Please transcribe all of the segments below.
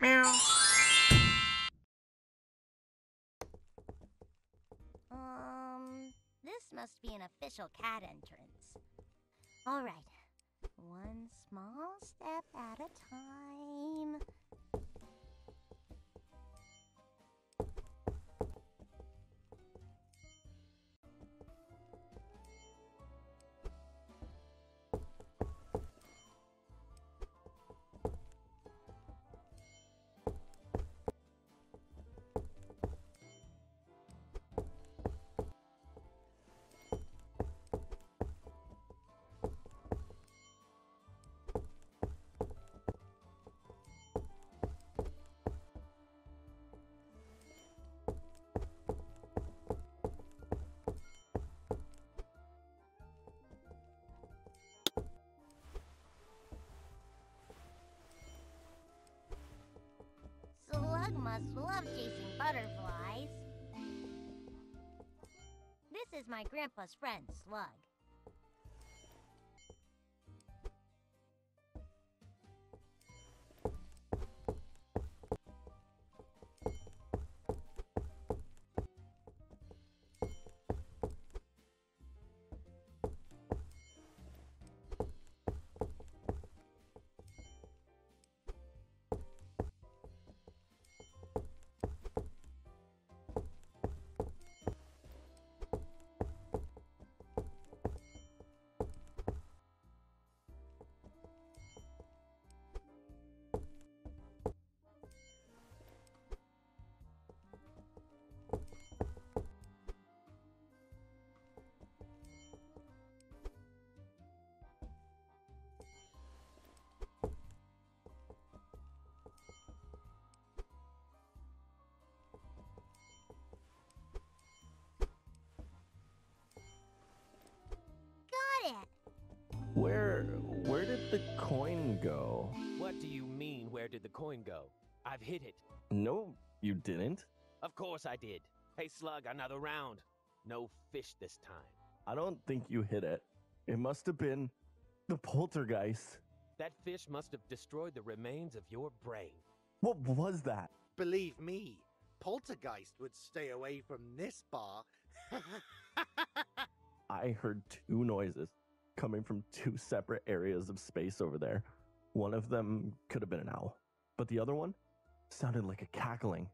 Meow. Um, this must be an official cat entrance. All right, one small step at a time. Must love chasing butterflies. This is my grandpa's friend, Slug. Did the coin go? What do you mean, where did the coin go? I've hit it. No, you didn't. Of course I did. Hey, Slug, another round. No fish this time. I don't think you hit it. It must have been the poltergeist. That fish must have destroyed the remains of your brain. What was that? Believe me, Poltergeist would stay away from this bar. I heard two noises coming from two separate areas of space over there. One of them could have been an owl, but the other one sounded like a cackling.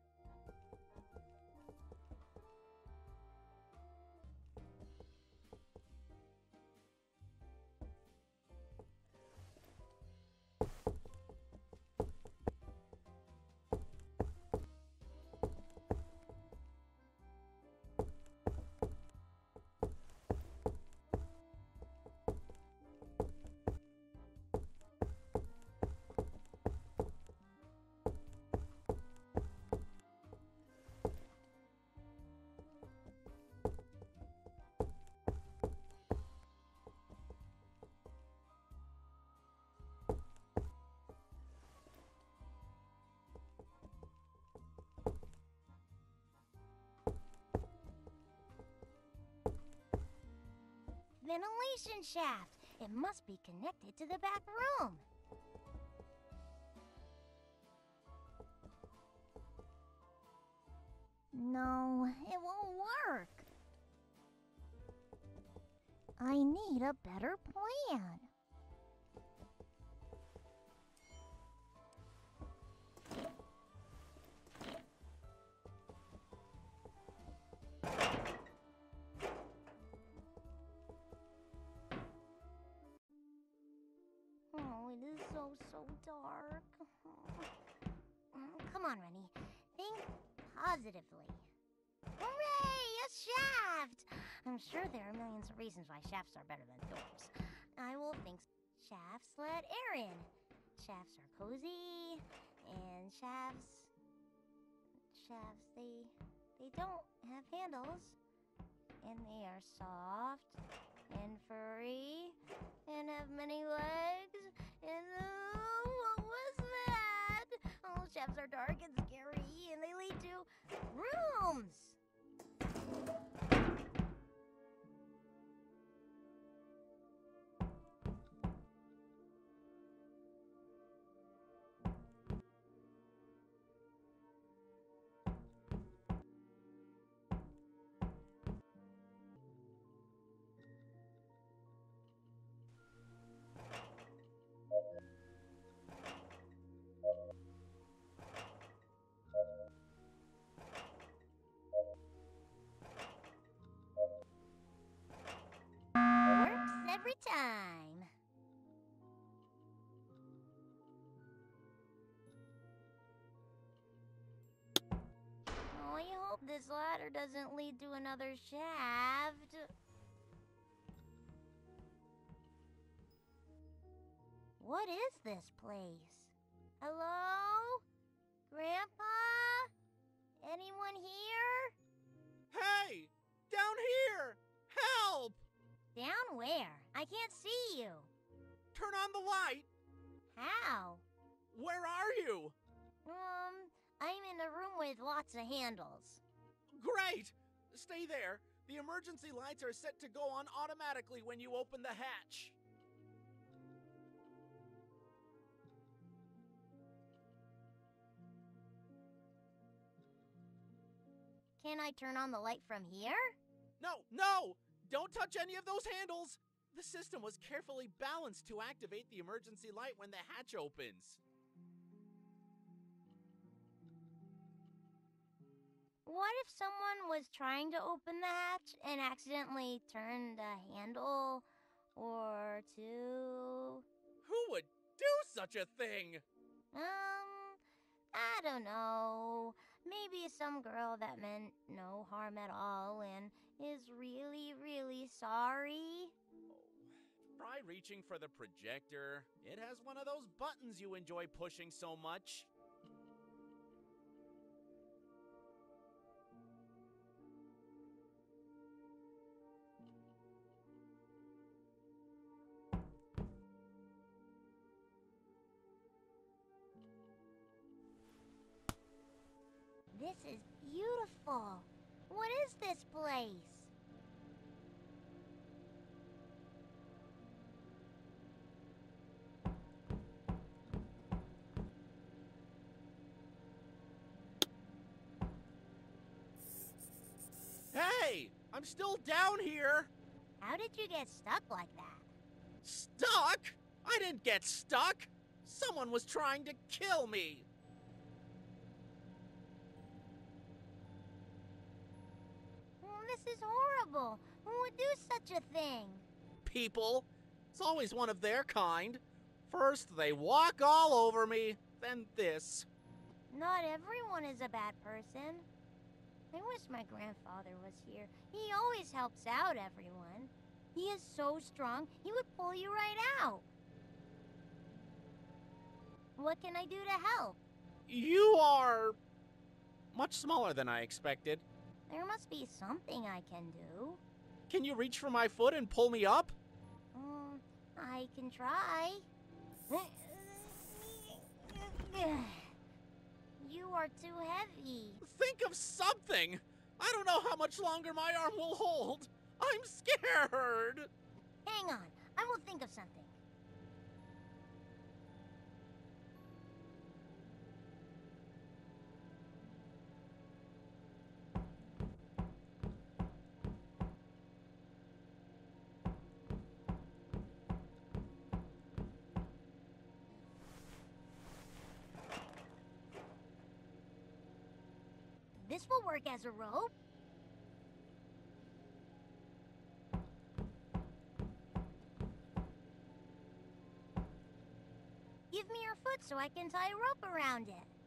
Ventilation shaft. It must be connected to the back room. No, it won't work. I need a better plan. It is so, so dark. Mm, Come on, Rennie. Think positively. Hooray! A shaft! I'm sure there are millions of reasons why shafts are better than doors. I will think shafts let air in. Shafts are cozy, and shafts. Shafts, they. they don't have handles. And they are soft and furry and have many legs. And oh, what was that? Oh, shafts are dark and scary, and they lead to rooms. time. Oh, I hope this ladder doesn't lead to another shaft. What is this place? Hello? Grandpa? Anyone here? Hey! Down here! Help! Down where? I can't see you. Turn on the light! How? Where are you? Um, I'm in a room with lots of handles. Great! Stay there. The emergency lights are set to go on automatically when you open the hatch. Can I turn on the light from here? No, no! Don't touch any of those handles! The system was carefully balanced to activate the emergency light when the hatch opens. What if someone was trying to open the hatch and accidentally turned a handle or two? Who would do such a thing? Um, I don't know. Maybe some girl that meant no harm at all and is really, really sorry. Try reaching for the projector. It has one of those buttons you enjoy pushing so much. I'm still down here! How did you get stuck like that? Stuck? I didn't get stuck! Someone was trying to kill me! This is horrible. Who would do such a thing? People. It's always one of their kind. First, they walk all over me, then this. Not everyone is a bad person. I wish my grandfather was here. He always helps out everyone. He is so strong, he would pull you right out. What can I do to help? You are. much smaller than I expected. There must be something I can do. Can you reach for my foot and pull me up? Um, I can try. You are too heavy. Think of something! I don't know how much longer my arm will hold. I'm scared! Hang on, I will think of something. This will work as a rope. Give me your foot so I can tie a rope around it.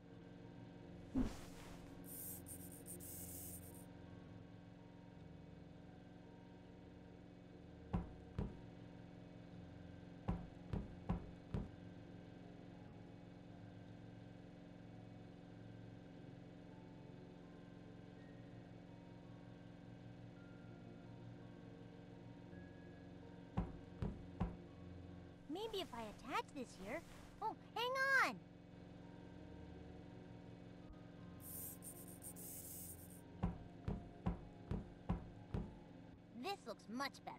Maybe if I attach this here. Oh, hang on! This looks much better.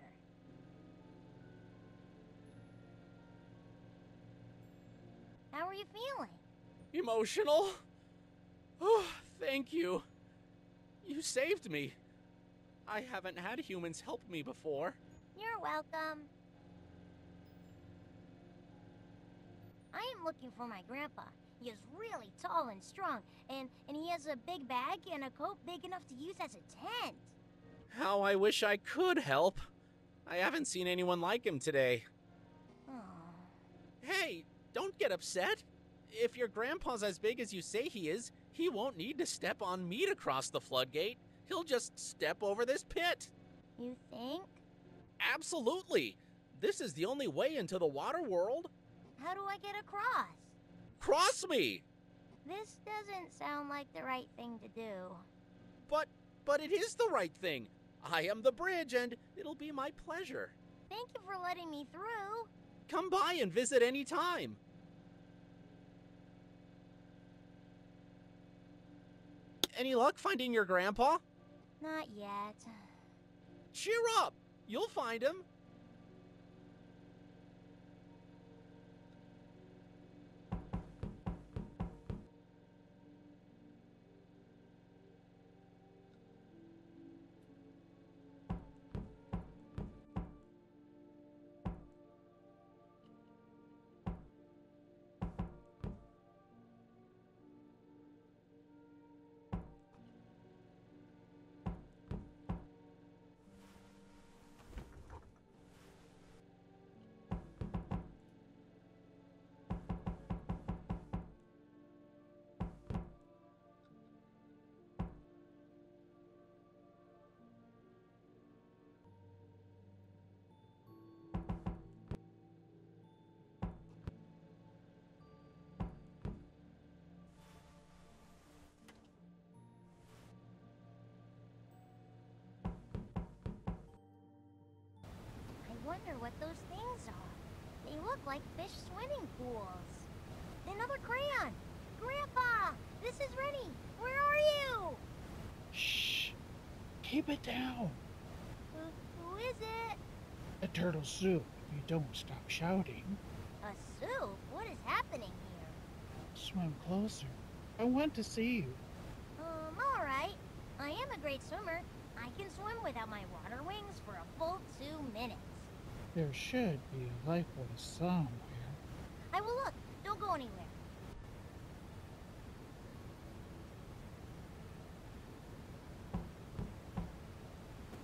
How are you feeling? Emotional? Oh, thank you. You saved me. I haven't had humans help me before. You're welcome. I am looking for my grandpa. He is really tall and strong, and, and he has a big bag and a coat big enough to use as a tent. How I wish I could help. I haven't seen anyone like him today. Oh. Hey, don't get upset. If your grandpa's as big as you say he is, he won't need to step on me to cross the floodgate. He'll just step over this pit. You think? Absolutely. This is the only way into the water world. How do I get across? Cross me! This doesn't sound like the right thing to do. But but it is the right thing. I am the bridge and it'll be my pleasure. Thank you for letting me through. Come by and visit any time. Any luck finding your grandpa? Not yet. Cheer up! You'll find him. Wonder what those things are. They look like fish swimming pools. Another crayon! Grandpa! This is Rennie! Where are you? Shh. Keep it down. Who, who is it? A turtle soup. You don't stop shouting. A soup? What is happening here? Swim closer. I want to see you. Um, alright. I am a great swimmer. I can swim without my water wings for a full two minutes. There should be a lifeboat somewhere. I will look. Don't go anywhere.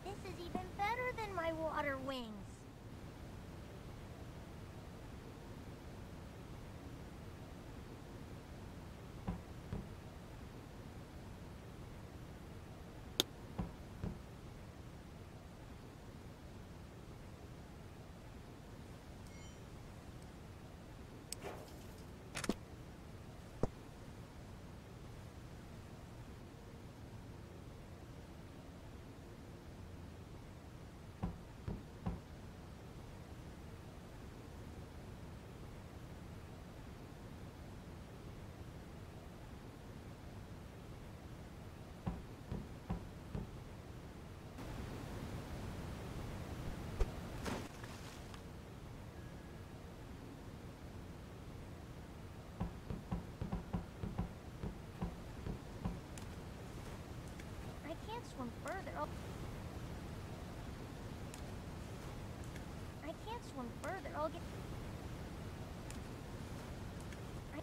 This is even better than my water wings. Can't swim further. I'll... I can't swim further. I'll get. I...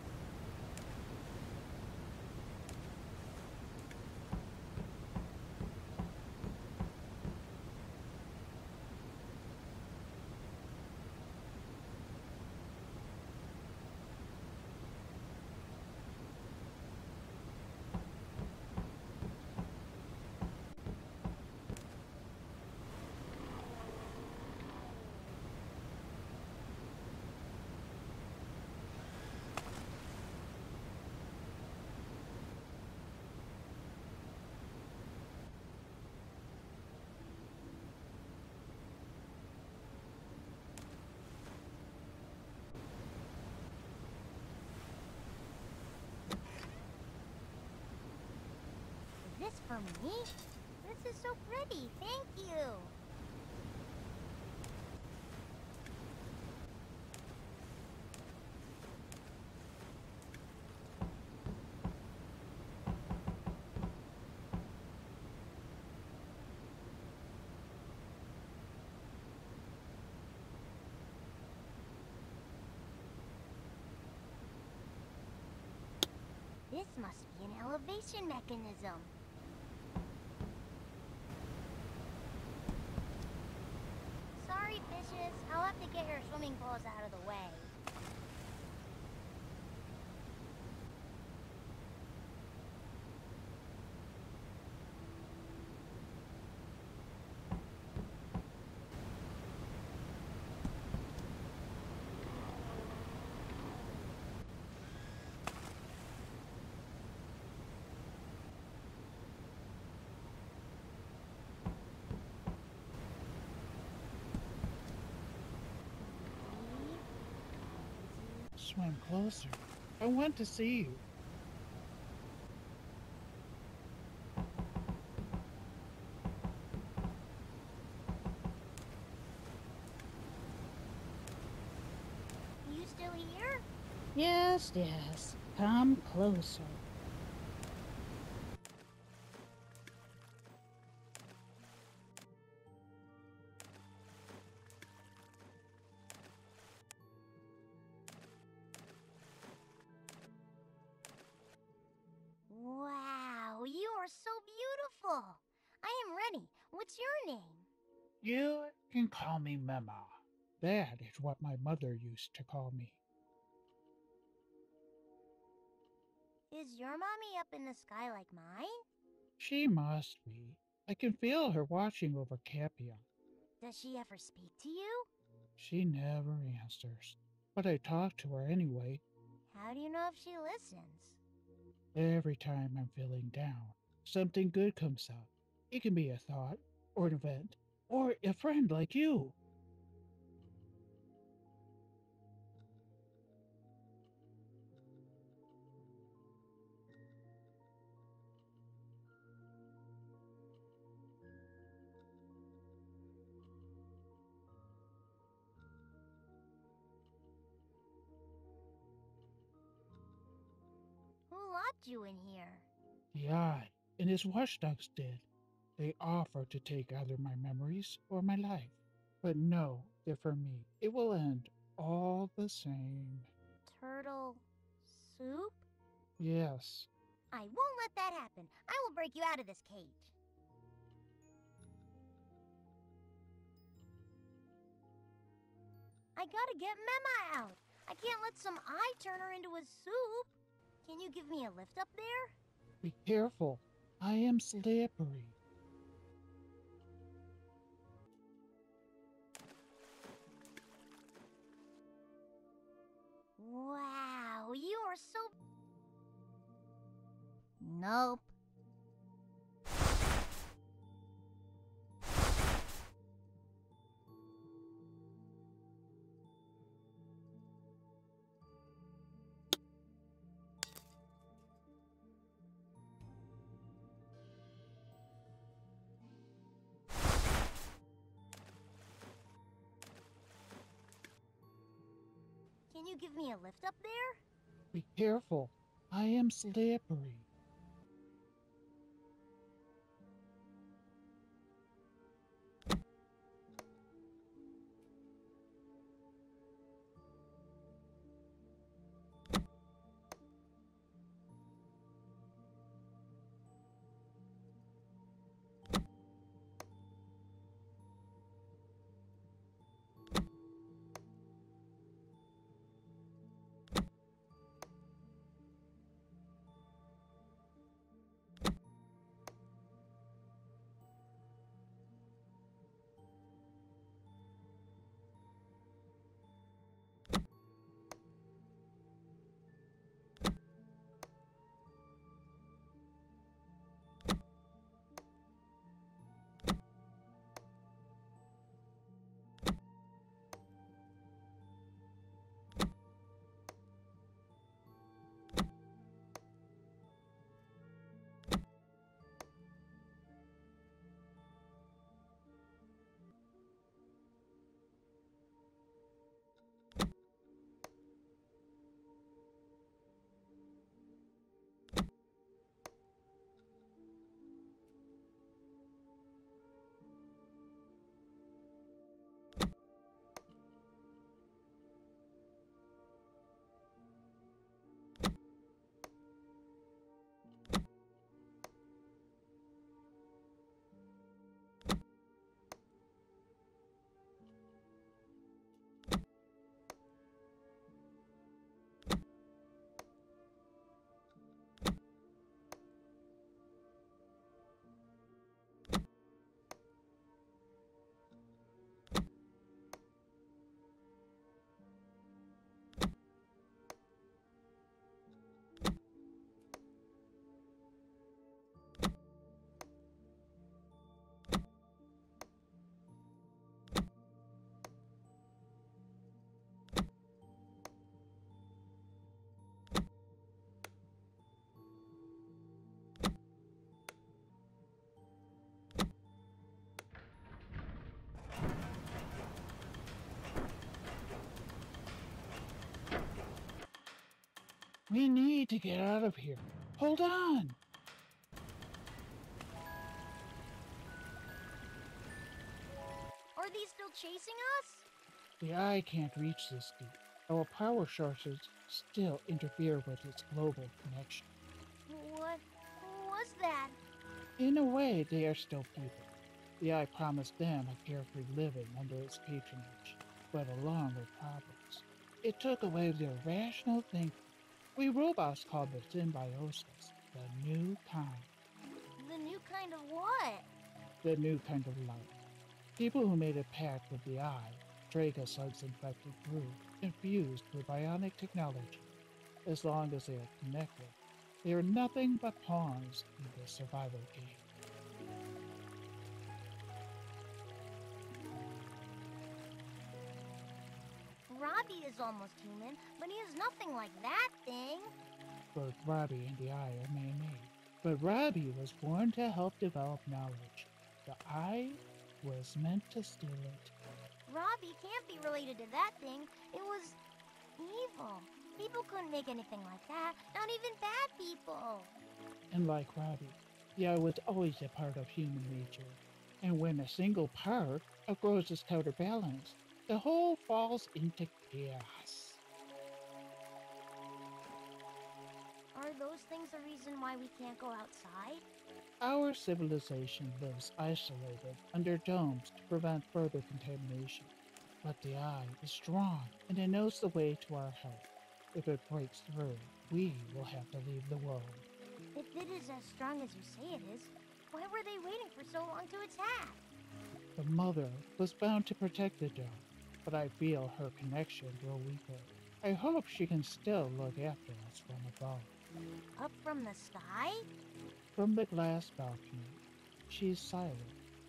Is this for me? This is so pretty. Thank you. This must be an elevation mechanism. I'll have to get your swimming pools out of the way. Swim closer. I want to see you. You still here? Yes, yes. Come closer. Mema. That is what my mother used to call me. Is your mommy up in the sky like mine? She must be. I can feel her watching over KAPIA. Does she ever speak to you? She never answers, but I talk to her anyway. How do you know if she listens? Every time I'm feeling down, something good comes up. It can be a thought, or an event, or a friend like you. Locked you in here? The Eye and his watchdogs did. They offer to take either my memories or my life. But know that for me, it will end all the same. Turtle soup? Yes, I won't let that happen. I will break you out of this cage. I gotta get Mema out. I can't let some eye turn her into a soup. Can you give me a lift up there? be careful. I am slippery. Wow, you are so. Nope. Can you give me a lift up there? Be careful. I am slippery. We need to get out of here. Hold on. Are these still chasing us? The eye can't reach this deep. Our power sources still interfere with its global connection. What was that? In a way, they are still people. The eye promised them a carefree living under its patronage, but along with problems. It took away their rational thinking. We robots call this symbiosis, the new kind, The new kind of what? the new kind of life. People who made a pact with the eye, Dragosugs infected group, infused with bionic technology. As long as they are connected, they are nothing but pawns in the survival game. Is almost human, but he is nothing like that thing. Both Robbie and the Eye are man-made. But Robbie was born to help develop knowledge. The Eye was meant to steal it. Robbie can't be related to that thing. It was evil. People couldn't make anything like that, not even bad people. And like Robbie, the Eye was always a part of human nature. And when a single part outgrows its counterbalance, the whole falls into chaos. Are those things the reason why we can't go outside? Our civilization lives isolated under domes to prevent further contamination. But the eye is strong and it knows the way to our help. If it breaks through, we will have to leave the world. If it is as strong as you say it is, why were they waiting for so long to attack? The mother was bound to protect the dome, but I feel her connection grow weaker. I hope she can still look after us from above. Up from the sky? From the glass balcony, she's silent,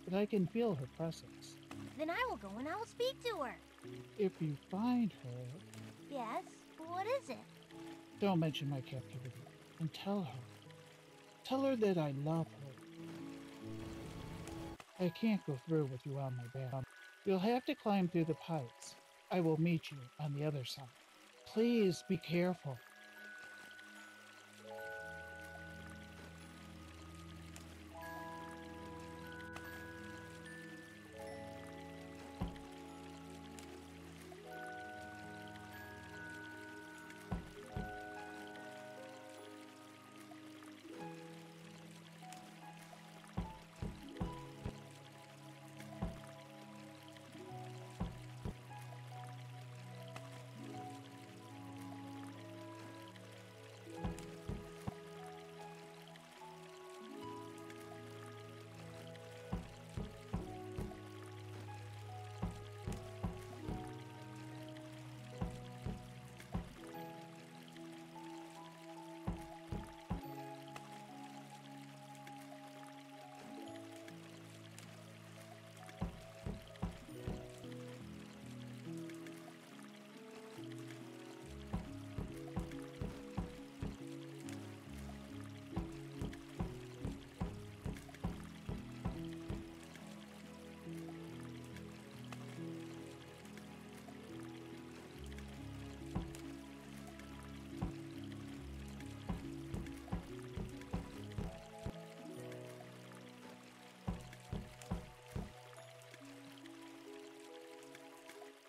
but I can feel her presence. Then I will go and I will speak to her. If you find her, Yes? What is it? Don't mention my captivity. And tell her. Tell her that I love her. I can't go through with you on my back. You'll have to climb through the pipes. I will meet you on the other side. Please be careful.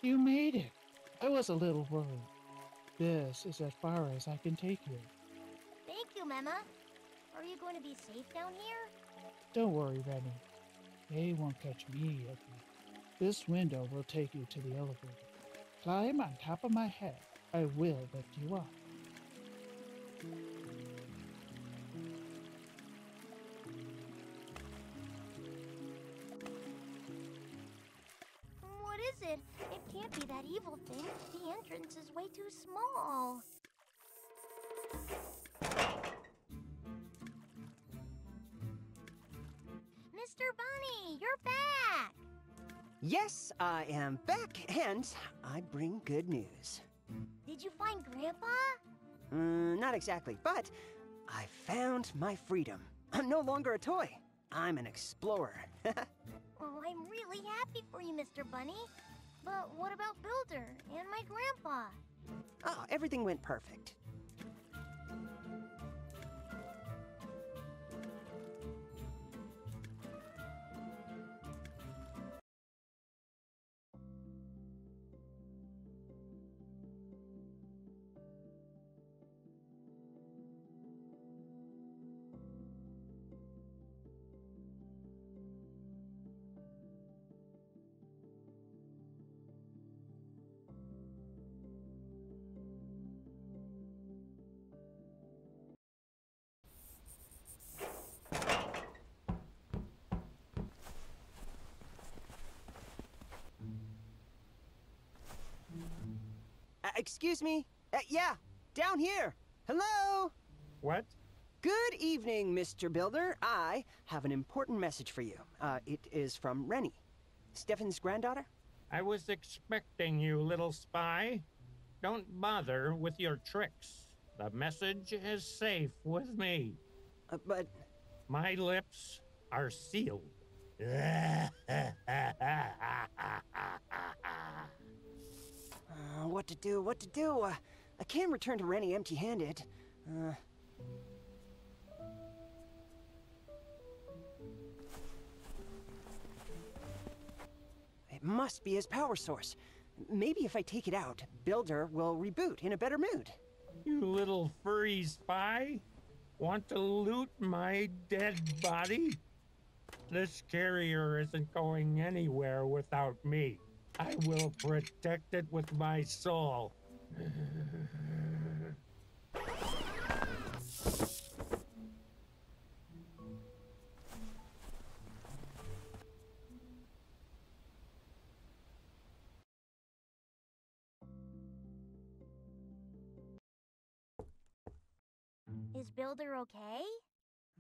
You made it. I was a little worried. This is as far as I can take you. Thank you, Mema. Are you going to be safe down here? Don't worry, Remy. They won't catch me at you. This window will take you to the elevator. Climb on top of my head. I will lift you up. Find Grandpa? Mm, not exactly, but I found my freedom. I'm no longer a toy. I'm an explorer. Oh, I'm really happy for you, Mr. Bunny. But what about Builder and my grandpa? oh, everything went perfect. Excuse me? Uh, yeah, down here. Hello? What? Good evening, Mr. Builder. I have an important message for you. Uh, it is from Rennie, Stefan's granddaughter. I was expecting you, little spy. Don't bother with your tricks. The message is safe with me. Uh, but My lips are sealed. what to do? What to do? Uh, I can't return to Rennie empty-handed. Uh, it must be his power source. Maybe if I take it out, Builder will reboot in a better mood. you little furry spy? Want to loot my dead body? This carrier isn't going anywhere without me. I will protect it with my soul. Is Builder okay?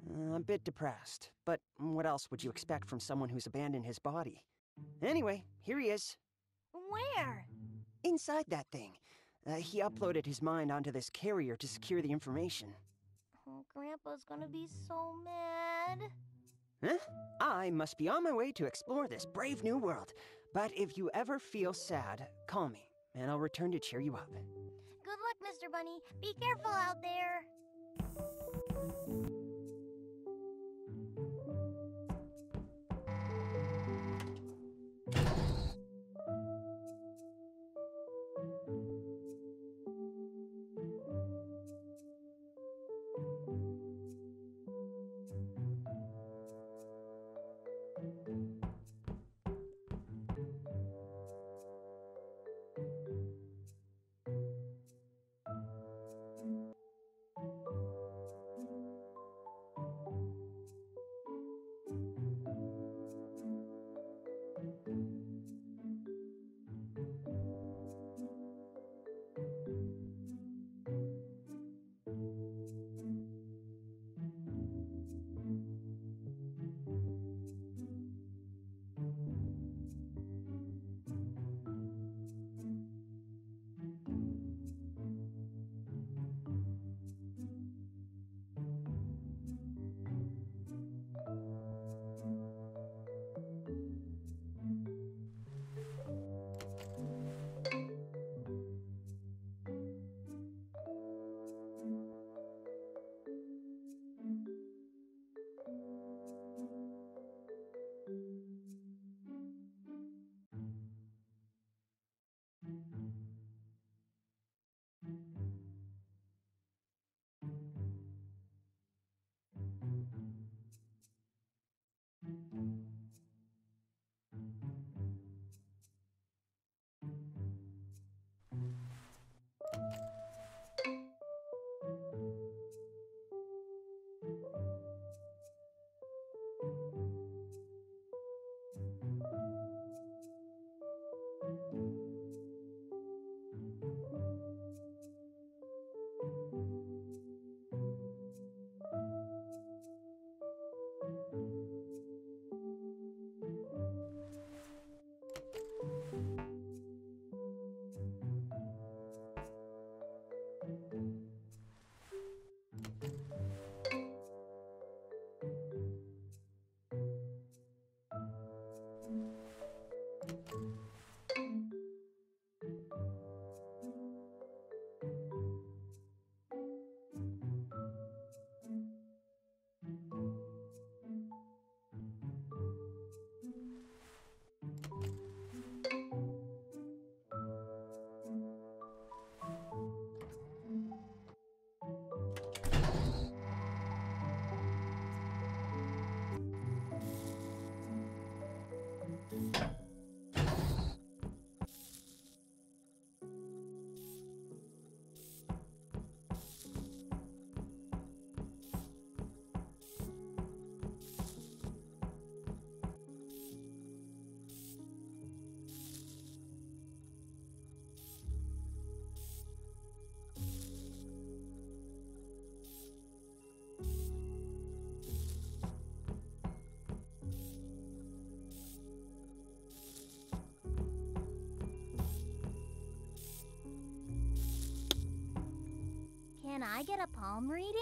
Uh, a bit depressed, but what else would you expect from someone who's abandoned his body? Anyway, here he is, Where? inside that thing. Uh, he uploaded his mind onto this carrier to secure the information. Oh, Grandpa's gonna be so mad. Huh? I must be on my way to explore this brave new world. But if you ever feel sad, call me, and I'll return to cheer you up. Good luck, Mr. Bunny. Be careful out there. Can I get a palm reading?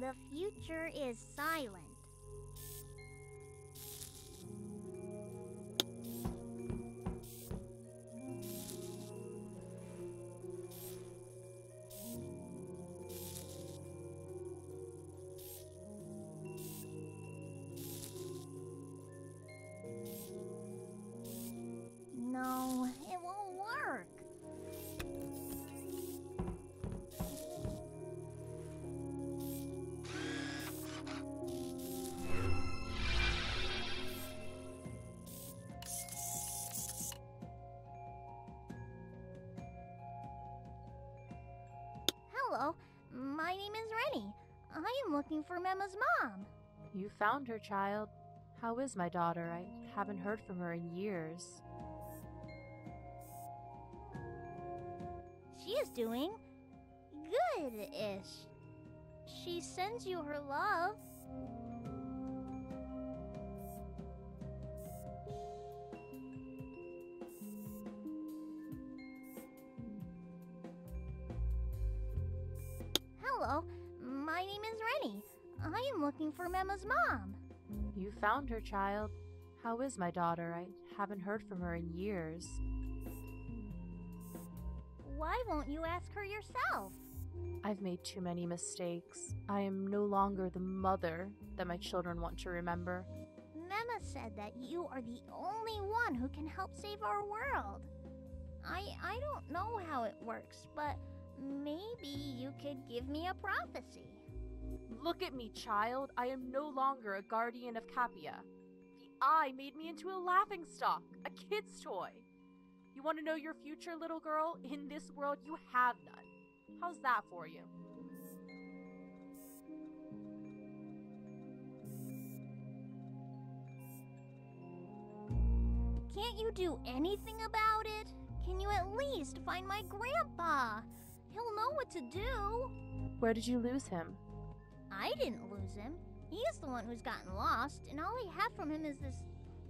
The future is silent. Looking for Mema's mom. You found her, child. How is my daughter? I haven't heard from her in years. She is doing good-ish. She sends you her love. Looking for Mema's mom. You found her, child. How is my daughter? I haven't heard from her in years. Why won't you ask her yourself? I've made too many mistakes. I am no longer the mother that my children want to remember. Mema said that you are the only one who can help save our world. I I don't know how it works, but maybe you could give me a prophecy. Look at me, child. I am no longer a guardian of KAPIA. The eye made me into a laughing stock, a kid's toy. You want to know your future, little girl? In this world, you have none. How's that for you? Can't you do anything about it? Can you at least find my grandpa? He'll know what to do. Where did you lose him? I didn't lose him. He's the one who's gotten lost, and all I have from him is this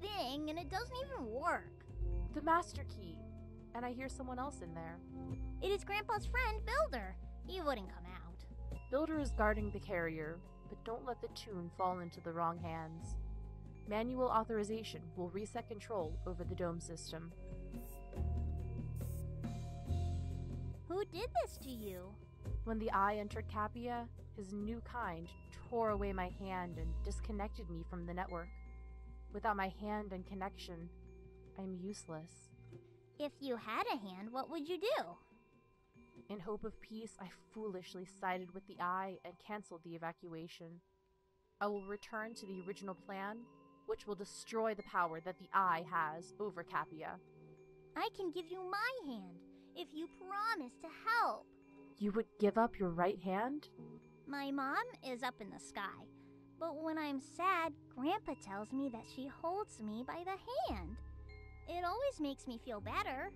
thing, and it doesn't even work. The master key. And I hear someone else in there. It is Grandpa's friend, Builder. He wouldn't come out. Builder is guarding the carrier, but don't let the tune fall into the wrong hands. Manual authorization will reset control over the dome system. Who did this to you? When the eye entered KAPIA, his new kind tore away my hand and disconnected me from the network. Without my hand and connection, I'm useless. If you had a hand, what would you do? In hope of peace, I foolishly sided with the eye and canceled the evacuation. I will return to the original plan, which will destroy the power that the eye has over KAPIA. I can give you my hand if you promise to help. You would give up your right hand? My mom is up in the sky, but when I'm sad, Grandpa tells me that she holds me by the hand. It always makes me feel better.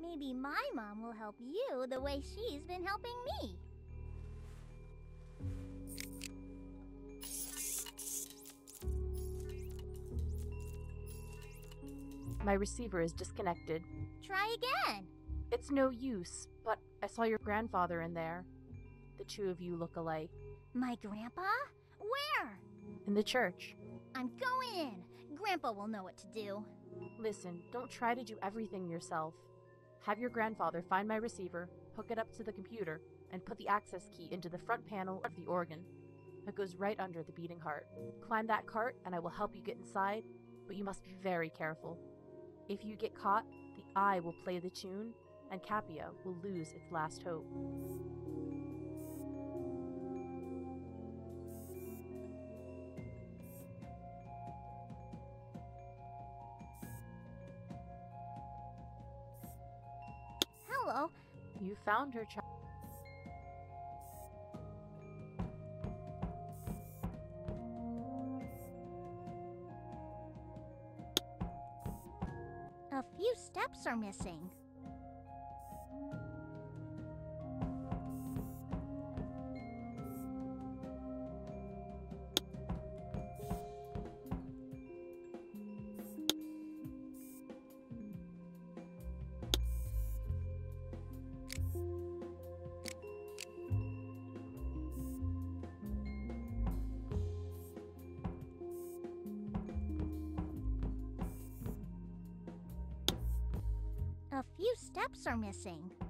Maybe my mom will help you the way she's been helping me. My receiver is disconnected. Try again. It's no use, but I saw your grandfather in there. The two of you look alike. My grandpa? Where? In the church. I'm going in. Grandpa will know what to do. Listen, don't try to do everything yourself. Have your grandfather find my receiver, hook it up to the computer, and put the access key into the front panel of the organ. It goes right under the beating heart. Climb that cart, and I will help you get inside, but you must be very careful. If you get caught, the eye will play the tune, and KAPIA will lose its last hope. You found her, child. A few steps are missing. Steps are missing.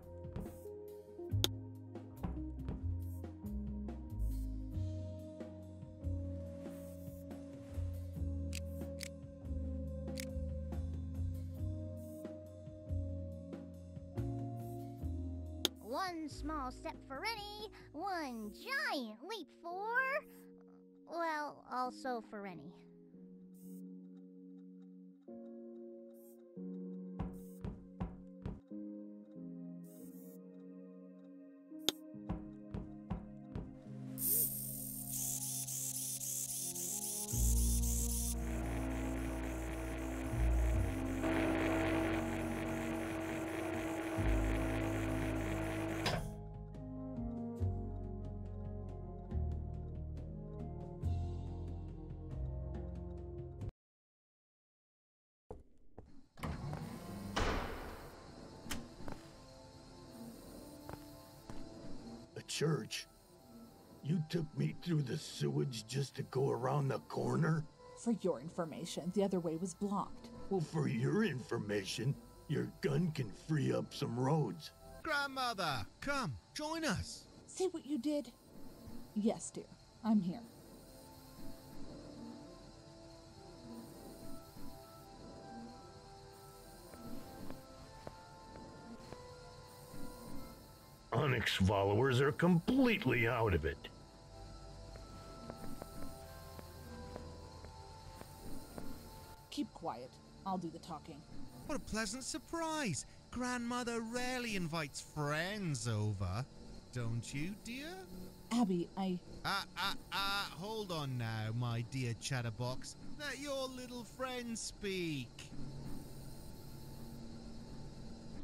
Church? You took me through the sewage just to go around the corner? For your information, the other way was blocked. Well, for your information, your gun can free up some roads. Grandmother, come, join us. See what you did? Yes, dear. I'm here. Onyx followers are completely out of it. Keep quiet. I'll do the talking. What a pleasant surprise. Grandmother rarely invites friends over. Don't you, dear? Abby, I. Ah, ah, ah, hold on now, my dear chatterbox. Let your little friend speak.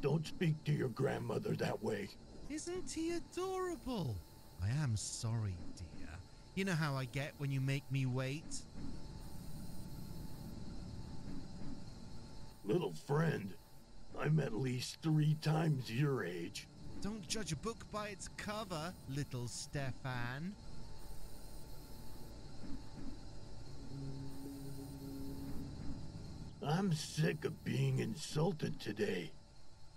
Don't speak to your grandmother that way. Isn't he adorable? I am sorry, dear. You know how I get when you make me wait? Little friend, I'm at least three times your age. Don't judge a book by its cover, little Stefan. I'm sick of being insulted today.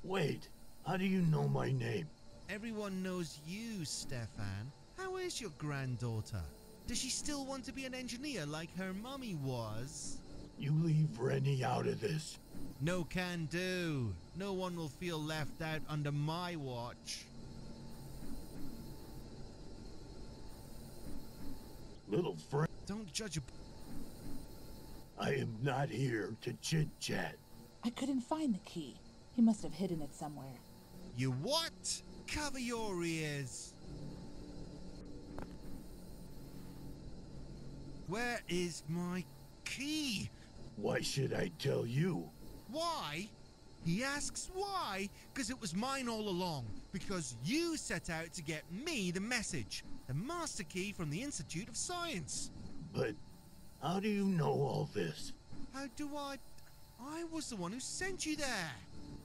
Wait, how do you know my name? Everyone knows you, Stefan. How is your granddaughter? Does she still want to be an engineer like her mummy was? You leave Rennie out of this. No can do. No one will feel left out under my watch. Little friend, Don't judge a. I am not here to chit chat. I couldn't find the key. He must have hidden it somewhere. You what? Cover your ears. Where is my key? Why should I tell you? Why? He asks why, because it was mine all along. Because you set out to get me the message, the master key from the Institute of Science. But how do you know all this? How do I? I was the one who sent you there.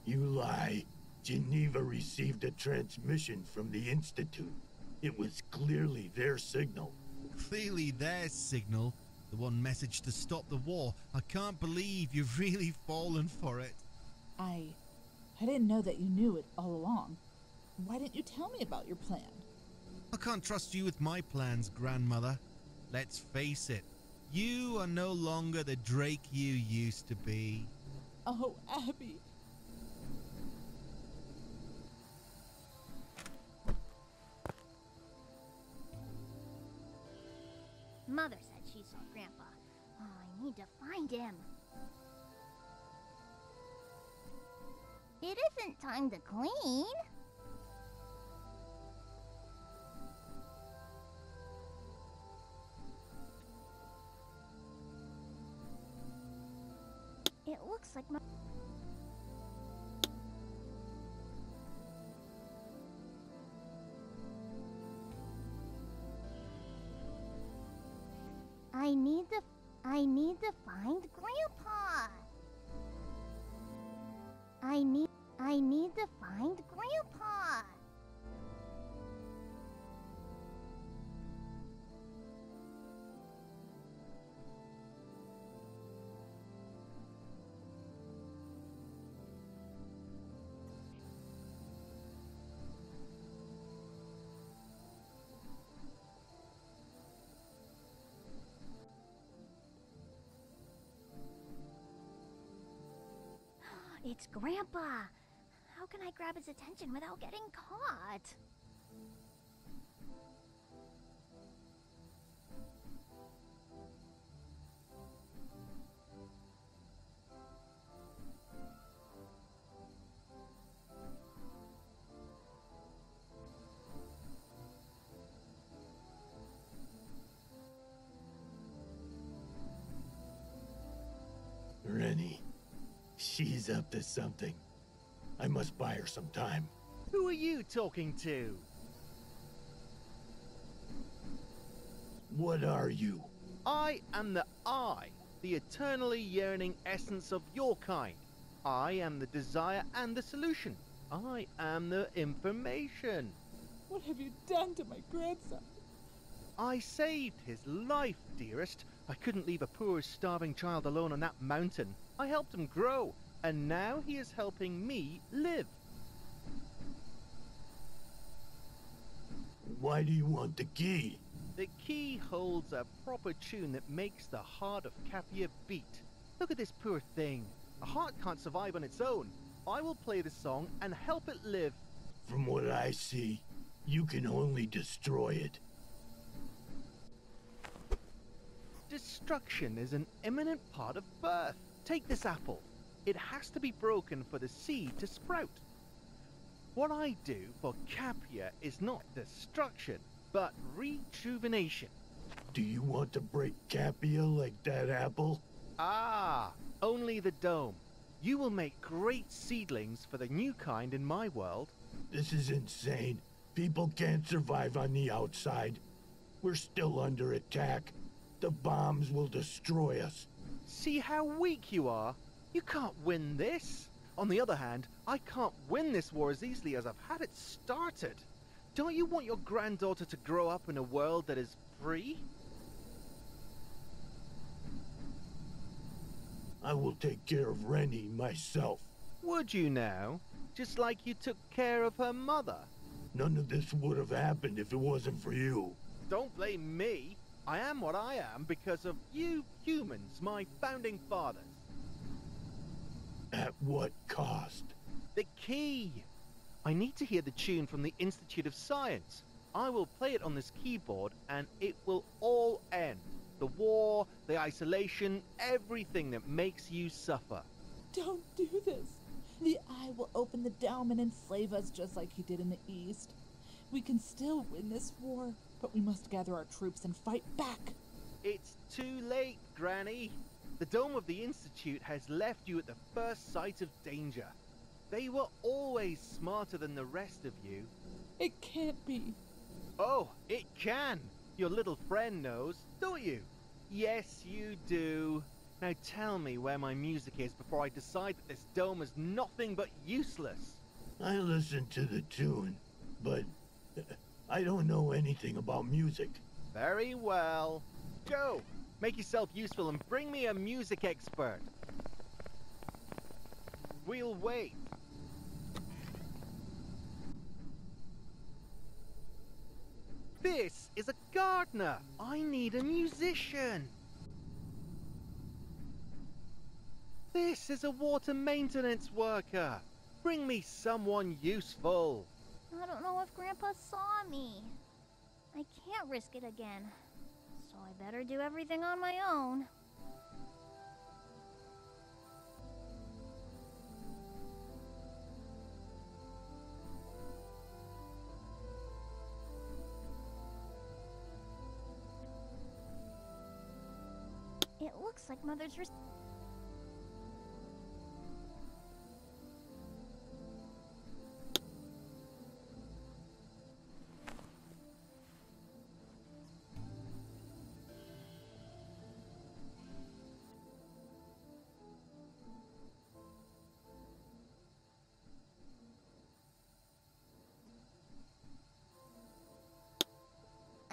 You lie. Geneva received a transmission from the Institute. It was clearly their signal. Clearly their signal. The one message to stop the war. I can't believe you've really fallen for it. I. I didn't know that you knew it all along. Why didn't you tell me about your plan? I can't trust you with my plans, grandmother. Let's face it. You are no longer the Drake you used to be. Oh, Abby. Mother said she saw Grandpa. Oh, I need to find him. It isn't time to clean. It looks like my. I need to find Grandpa. I need. I need to find Grandpa. It's Grandpa! How can I grab his attention without getting caught? She's up to something. I must buy her some time. Who are you talking to? What are you? I am the I, the eternally yearning essence of your kind. I am the desire and the solution. I am the information. What have you done to my grandson? I saved his life, dearest. I couldn't leave a poor, starving child alone on that mountain. I helped him grow, and now he is helping me live. Why do you want the key? The key holds a proper tune that makes the heart of KAPIA beat. Look at this poor thing. A heart can't survive on its own. I will play the song and help it live. From what I see, you can only destroy it. Destruction is an imminent part of birth. Take this apple. It has to be broken for the seed to sprout. What I do for KAPIA is not destruction, but rejuvenation. Do you want to break KAPIA like that apple? Ah, only the dome. You will make great seedlings for the new kind in my world. This is insane. People can't survive on the outside. We're still under attack. The bombs will destroy us. See how weak you are? You can't win this. On the other hand, I can't win this war as easily as I've had it started. Don't you want your granddaughter to grow up in a world that is free? I will take care of Rennie myself. Would you now? Just like you took care of her mother? None of this would have happened if it wasn't for you. Don't blame me. I am what I am because of you humans, my founding fathers. At what cost? The key! I need to hear the tune from the Institute of Science. I will play it on this keyboard and it will all end. The war, the isolation, everything that makes you suffer. Don't do this. The Eye will open the dome and enslave us just like he did in the East. We can still win this war, but we must gather our troops and fight back. It's too late, Granny. The dome of the Institute has left you at the first sight of danger. They were always smarter than the rest of you. It can't be. Oh, it can. Your little friend knows, don't you? Yes, you do. Now tell me where my music is before I decide that this dome is nothing but useless. I listened to the tune, but I don't know anything about music. Very well. Go! Make yourself useful and bring me a music expert. We'll wait. This is a gardener. I need a musician. This is a water maintenance worker. Bring me someone useful. I don't know if Grandpa saw me. I can't risk it again. I better do everything on my own. It looks like Mother's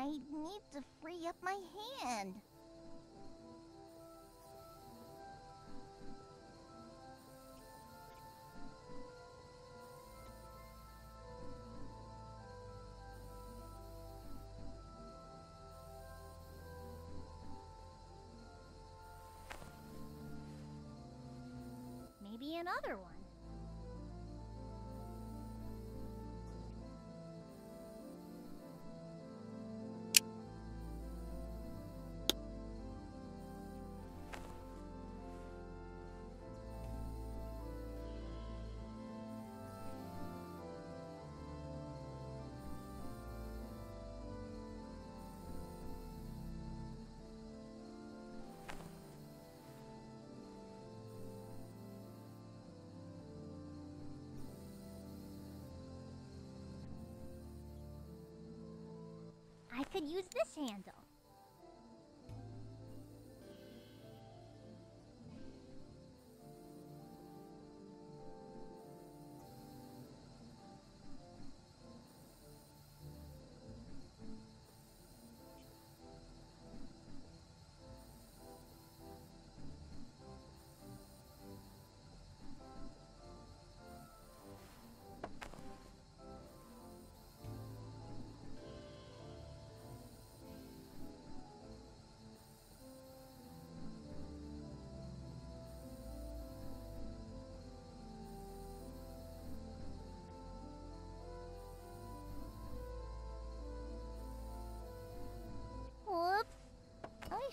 I need to free up my hand. Could use this handle.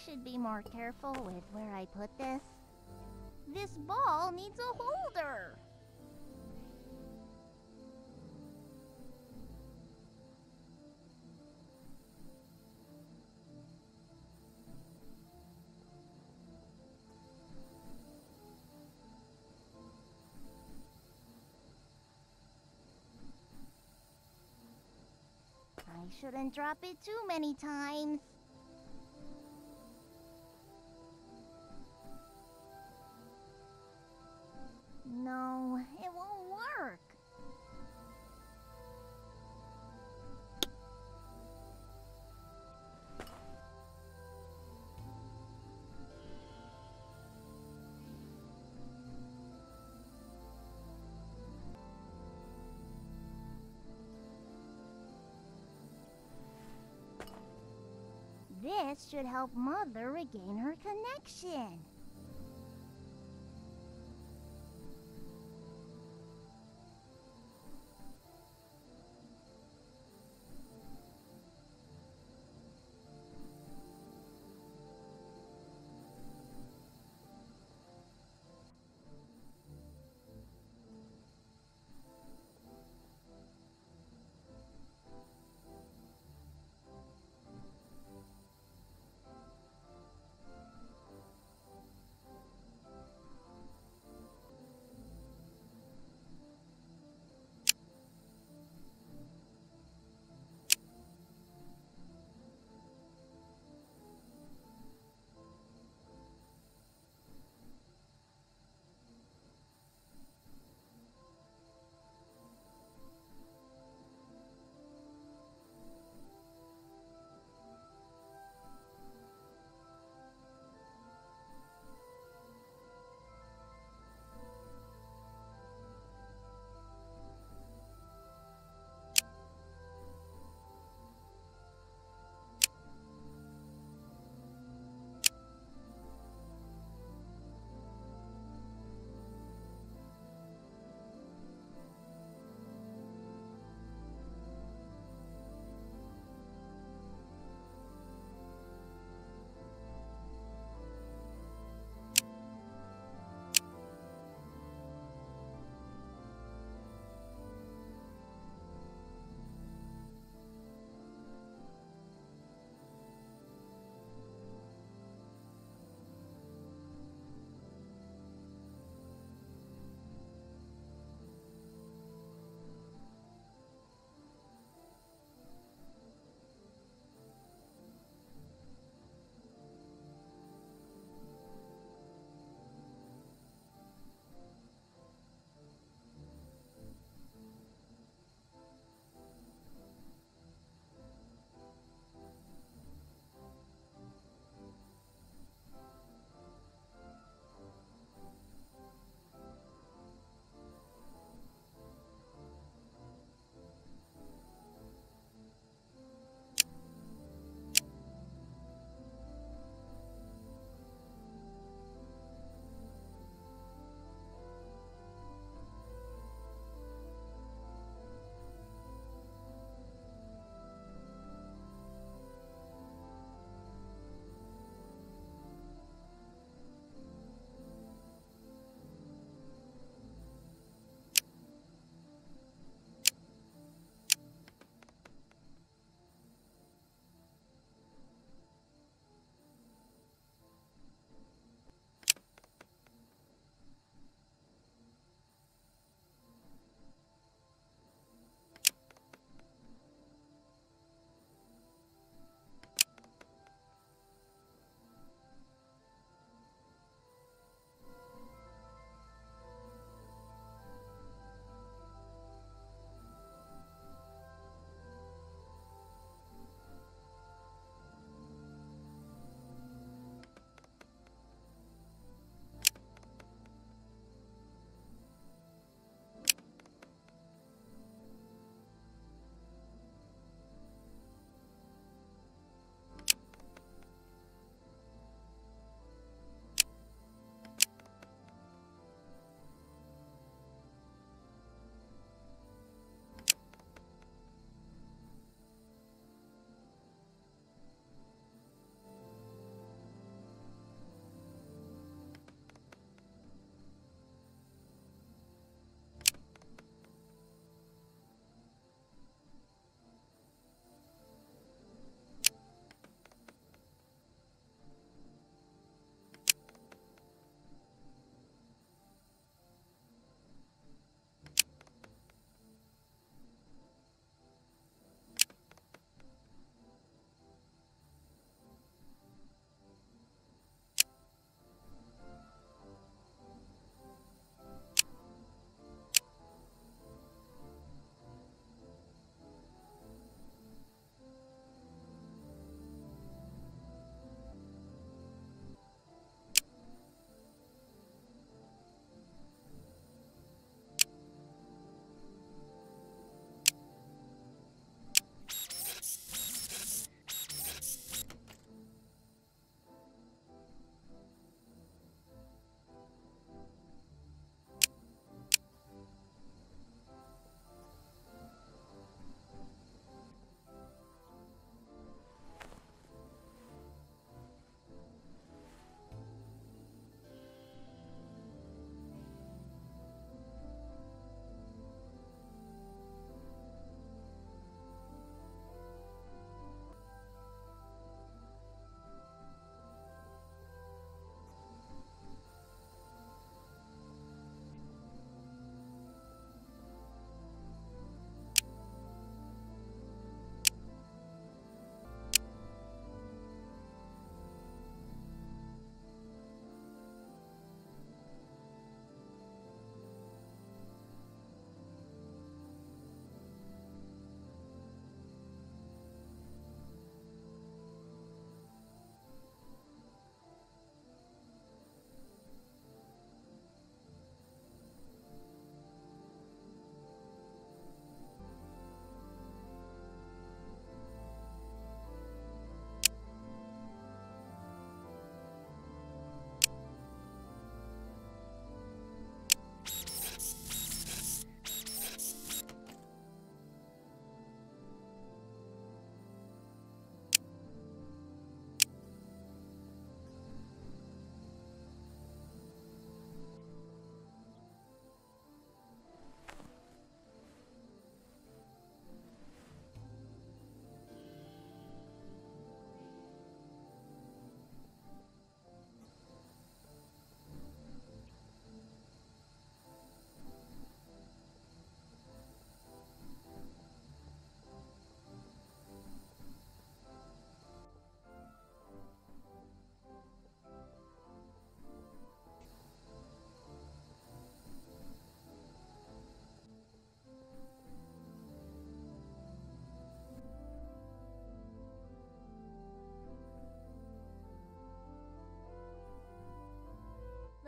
Should be more careful with where I put this. This ball needs a holder. I shouldn't drop it too many times. This should help Mother regain her connection.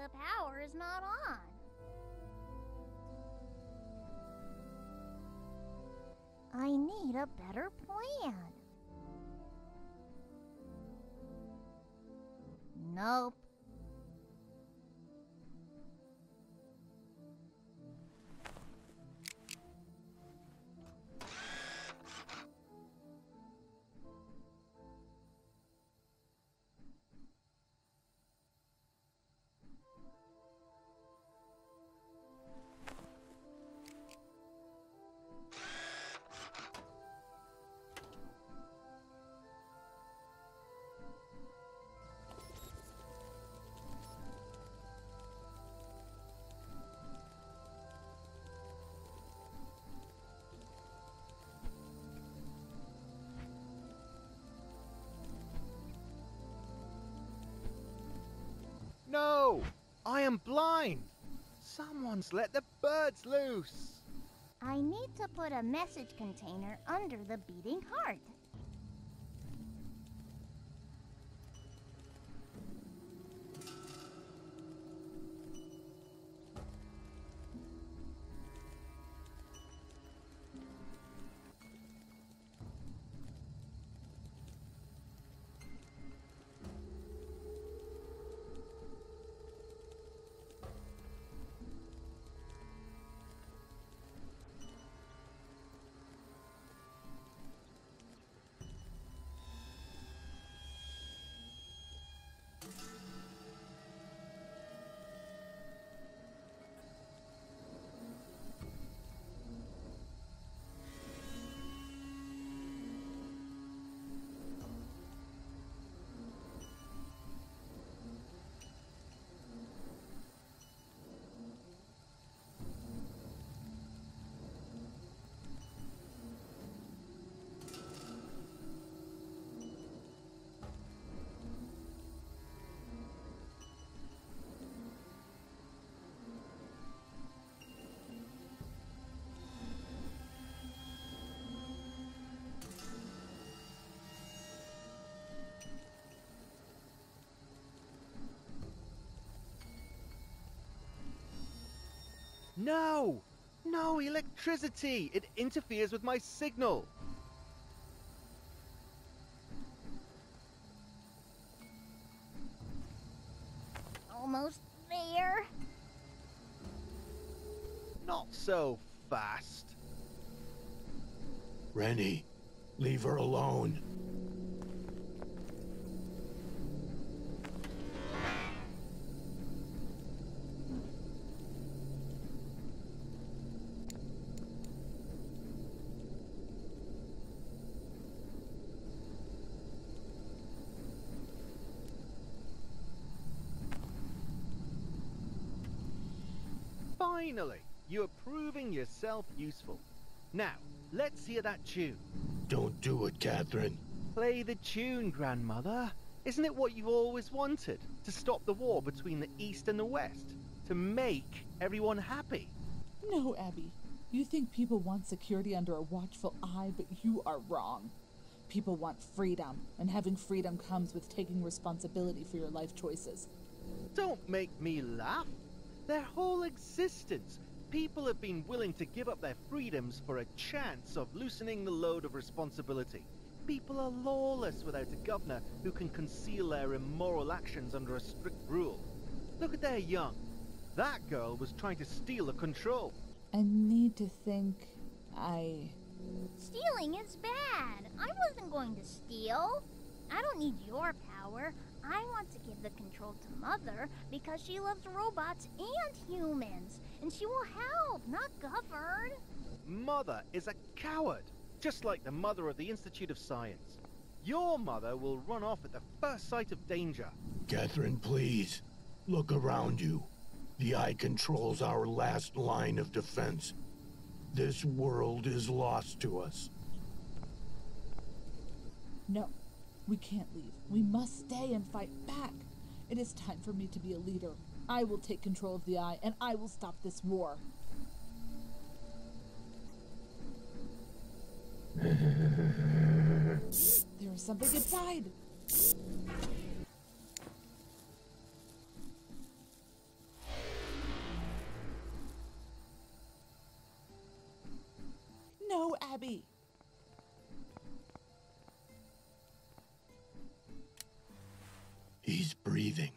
The power is not on. I need a better plan. Nope. I am blind! Someone's let the birds loose! I need to put a message container under the beating heart. No! No electricity! It interferes with my signal! Almost there. Not so fast. Rennie, leave her alone. Finally! You're proving yourself useful. Now, let's hear that tune. Don't do it, Catherine. Play the tune, Grandmother. Isn't it what you've always wanted? To stop the war between the East and the West? To make everyone happy? No, Abby. You think people want security under a watchful eye, but you are wrong. People want freedom, and having freedom comes with taking responsibility for your life choices. Don't make me laugh. Their whole existence, people have been willing to give up their freedoms for a chance of loosening the load of responsibility. People are lawless without a governor who can conceal their immoral actions under a strict rule. Look at their young. That girl was trying to steal the control. I need to think. I. Stealing is bad. I wasn't going to steal. I don't need your power. I want to give the control to Mother because she loves robots and humans. And she will help, not govern. Mother is a coward, just like the mother of the Institute of Science. Your mother will run off at the first sight of danger. Catherine, please. Look around you. The Eye controls our last line of defense. This world is lost to us. No, we can't leave. We must stay and fight back. It is time for me to be a leader. I will take control of the Eye, and I will stop this war. there is something inside! No, Abby! He's breathing.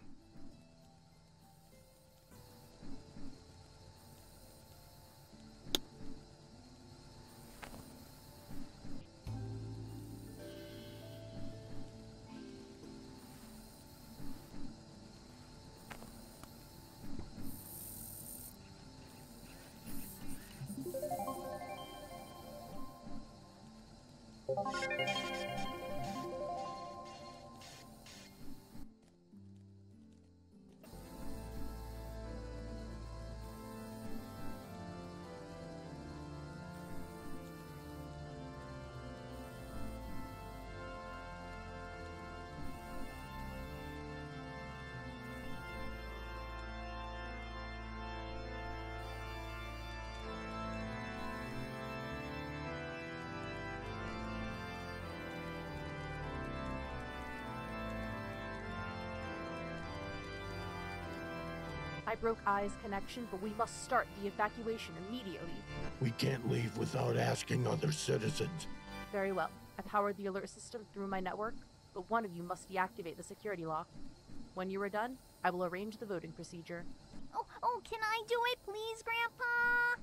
I broke Eye's connection, but we must start the evacuation immediately. We can't leave without asking other citizens. Very well. I powered the alert system through my network, but one of you must deactivate the security lock. When you are done, I will arrange the voting procedure. Oh, oh, can I do it, please, Grandpa?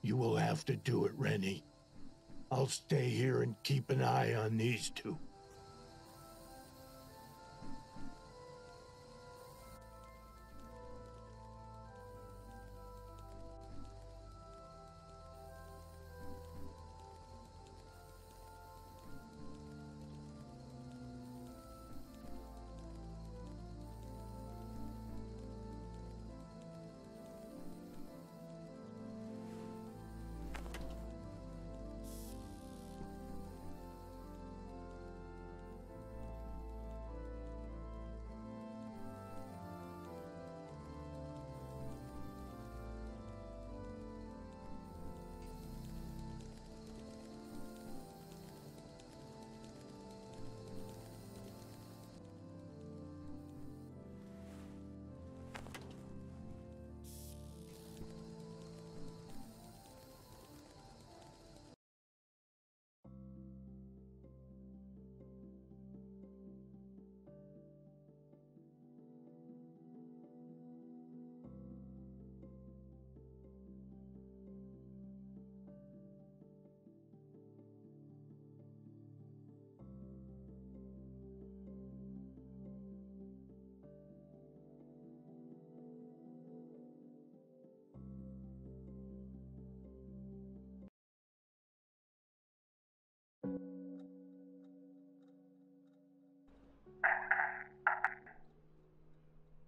You will have to do it, Rennie. I'll stay here and keep an eye on these two.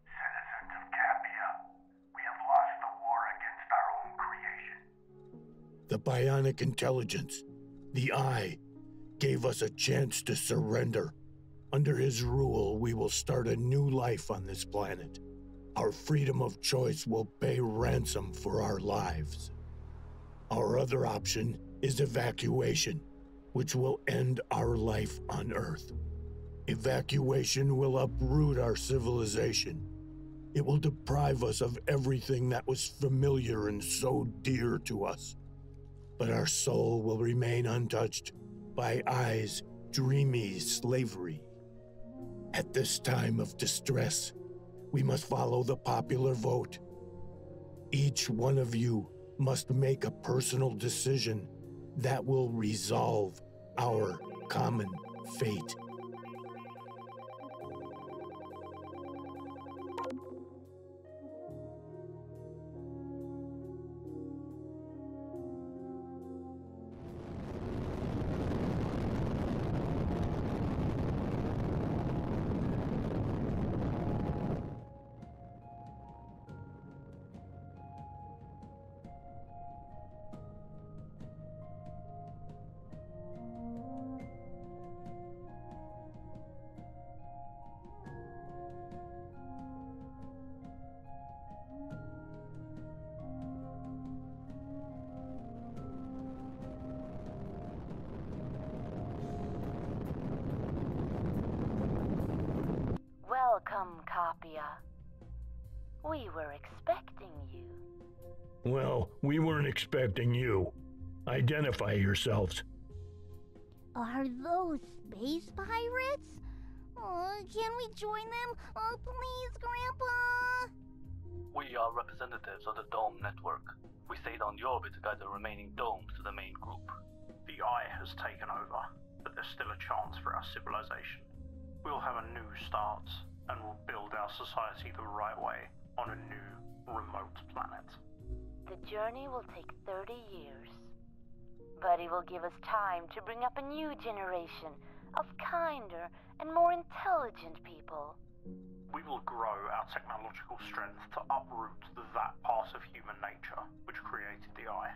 Citizens of KAPIA, we have lost the war against our own creation. The bionic intelligence, the Eye, gave us a chance to surrender. Under his rule, we will start a new life on this planet. Our freedom of choice will pay ransom for our lives. Our other option is evacuation, which will end our life on Earth. Evacuation will uproot our civilization. It will deprive us of everything that was familiar and so dear to us. But our soul will remain untouched by Eye's dreamy slavery. At this time of distress, we must follow the popular vote. Each one of you must make a personal decision that will resolve our common fate. Identify yourselves. Are those space pirates? Oh, can we join them? Oh, please, Grandpa! We are representatives of the Dome Network. We stayed on the orbit to guide the remaining domes to the main group. The Eye has taken over, but there's still a chance for our civilization. We'll have a new start, and we'll build our society the right way on a new, remote planet. The journey will take 30 years. But it will give us time to bring up a new generation of kinder and more intelligent people. We will grow our technological strength to uproot that part of human nature which created the Eye.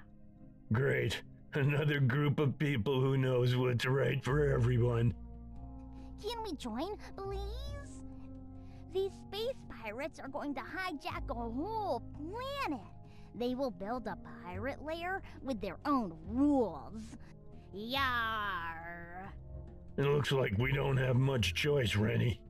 Great. Another group of people who knows what's right for everyone. Can we join, please? These space pirates are going to hijack a whole planet. They will build a pirate lair with their own rules. Yar! It looks like we don't have much choice, Rennie.